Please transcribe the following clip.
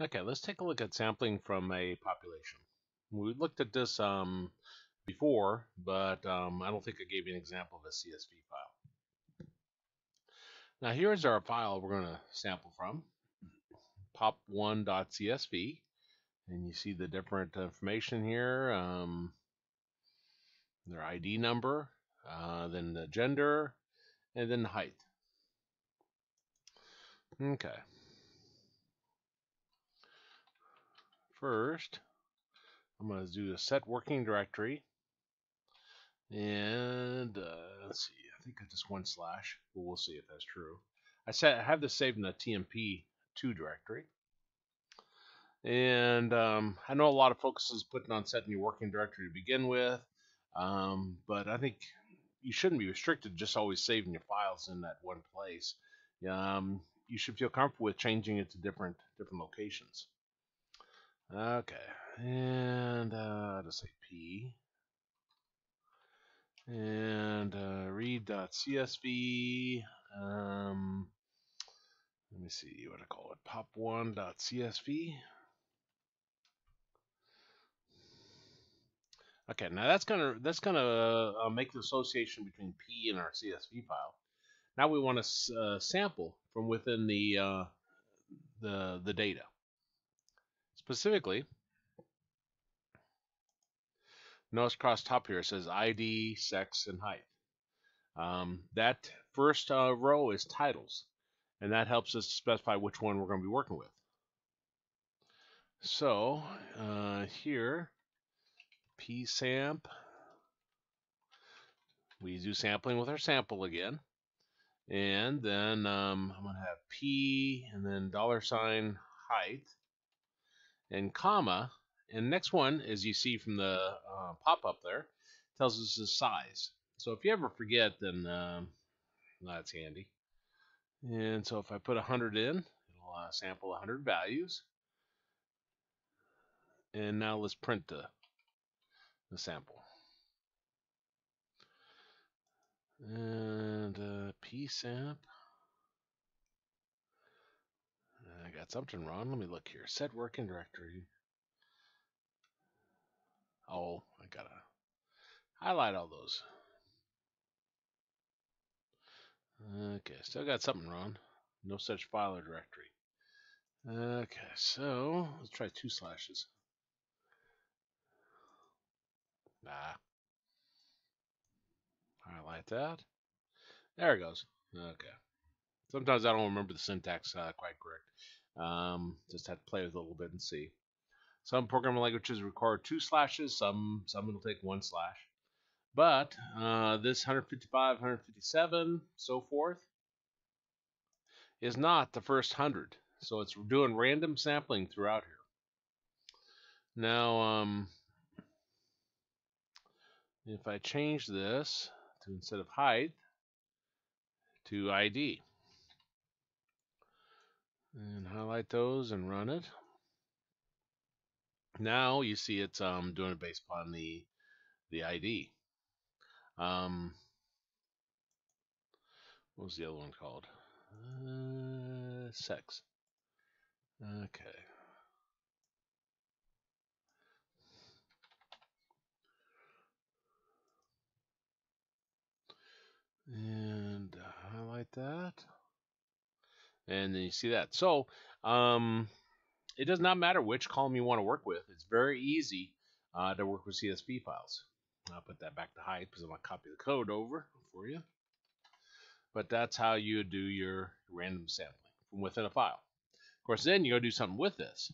Okay, let's take a look at sampling from a population. We looked at this um, before, but um, I don't think I gave you an example of a CSV file. Now here's our file we're going to sample from, pop1.csv, and you see the different information here, um, their ID number, uh, then the gender, and then the height. Okay. First, I'm going to do a set working directory. And uh, let's see, I think I just one slash, but we'll see if that's true. I set I have this saved in the TMP2 directory. And um, I know a lot of focus is putting on setting your working directory to begin with, um, but I think you shouldn't be restricted just always saving your files in that one place. Um, you should feel comfortable with changing it to different different locations. Okay, and uh, just say p and uh, read.csv. Um, let me see what I call it. Pop1.csv. Okay, now that's gonna that's gonna uh, make the association between p and our CSV file. Now we want to uh, sample from within the uh, the the data. Specifically, notice across top here it says ID, sex, and height. Um, that first uh, row is titles, and that helps us specify which one we're going to be working with. So uh, here, psamp, we do sampling with our sample again, and then um, I'm going to have p and then dollar sign height and comma. And next one, as you see from the uh, pop-up there, tells us the size. So if you ever forget, then um, that's handy. And so if I put 100 in, it'll uh, sample 100 values. And now let's print the, the sample. And uh, psamp. I got something wrong. Let me look here. Set working directory. Oh, I gotta highlight all those. Okay, still got something wrong. No such file or directory. Okay, so let's try two slashes. Nah. Highlight that. There it goes. Okay. Sometimes I don't remember the syntax uh, quite correct. Um, just have to play with it a little bit and see. Some programming languages require two slashes, some some it'll take one slash. But uh, this 155, 157, so forth, is not the first 100. So it's doing random sampling throughout here. Now, um, if I change this to instead of height to ID, and highlight those and run it. Now you see it's um, doing it based upon the the ID. Um, what was the other one called? Uh, sex. Okay. And highlight that and then you see that. So um, it does not matter which column you want to work with. It's very easy uh, to work with CSV files. I'll put that back to height because I'm going to copy the code over for you. But that's how you do your random sampling from within a file. Of course, then you go do something with this.